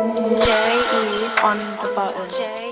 J E on the bottom.